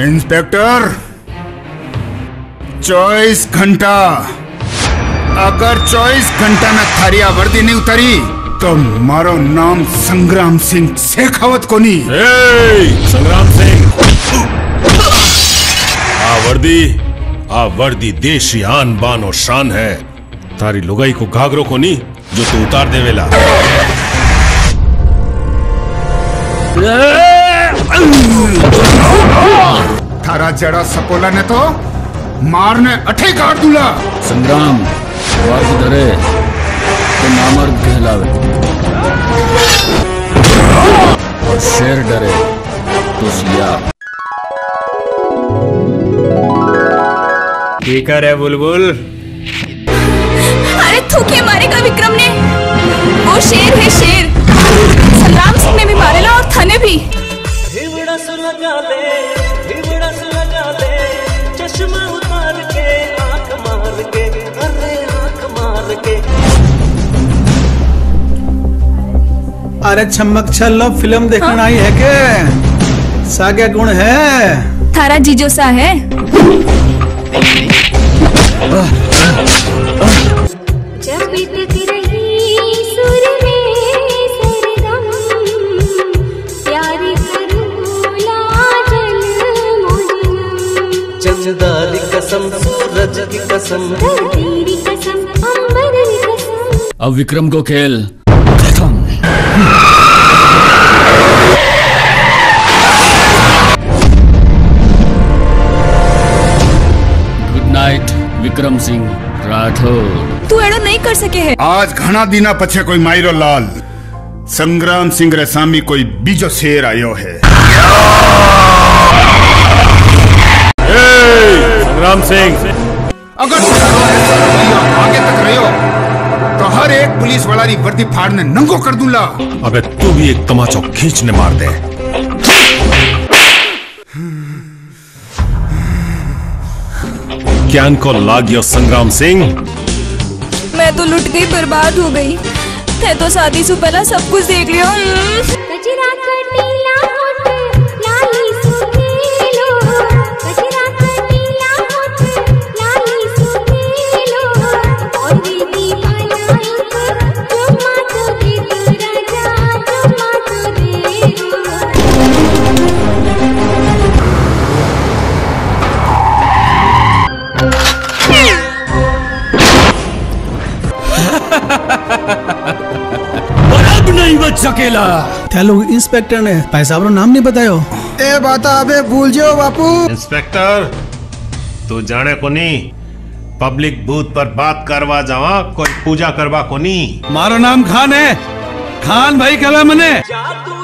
Inspector चौबीस घंटा। अगर चौबीस घंटा में थारी वर्दी नहीं उतरी तो मारो नाम संग्राम सिंह शेखावत को नहीं। संग्राम सिंह। आ वर्दी आ वर्दी देश आन बान और शान है। तारी लुगाई को घाघरो को नहीं जो तू उतार देवेला। थारा जड़ा सपोला ने तो मारने अठे काट दूला। संग्राम वर्द धरे तो नामर्द कहलावे और शेर डरे तो सिया ठीक है बुलबुल? अरे थूके मारेगा विक्रम ने। वो शेर है शेर। संग्राम सिंह ने भी मारेला और थने अरे चमक छल्लो फ़िल्म देखने आई है के? सागे गुण है। थारा जीजो सा है। जब बीतती रही सुर में सरगम प्यार करूँ लाजल मुझनम चंदारी कसम सूरज की कसम। तेरी कसम अंबर की कसम। अब विक्रम को खेल। विक्रम सिंह राठौर। तू एड़ो नहीं कर सके है। आज घना दिना पछे कोई मायरो लाल। संग्राम सिंह रे सामी कोई बीजो शेर आयो है। संग्राम सिंह। अगर आगे तक रहो तो हर एक पुलिस वाला री वर्दी फाड़ने नंगो कर दूला। अबे तू भी एक तमाचो खींचने मार दे। ज्ञान को लागियो संग्राम सिंह। मैं तो लुट गई बर्बाद हो गई। थे तो शादी से पहला सब कुछ देख लियो। सकेला क्या लोग इंस्पेक्टर ने भाई साहब रो नाम नहीं बतायो? ए बाता अबे भूल जाओ बापू। इंस्पेक्टर तू जाने को नहीं। पब्लिक बूथ पर बात करवा जावा कोई पूजा करवा को नहीं। मारो नाम खान है। खान भाई कहवा मने जादू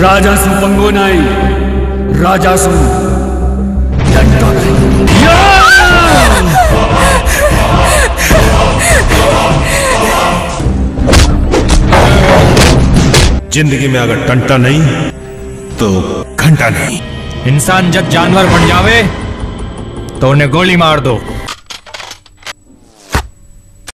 राजा सु पंगो नाई। राजा सु ज़िंदगी में अगर टंटा नहीं तो घंटा नहीं। इंसान जब जानवर बन जावे तो उन्हें गोली मार दो।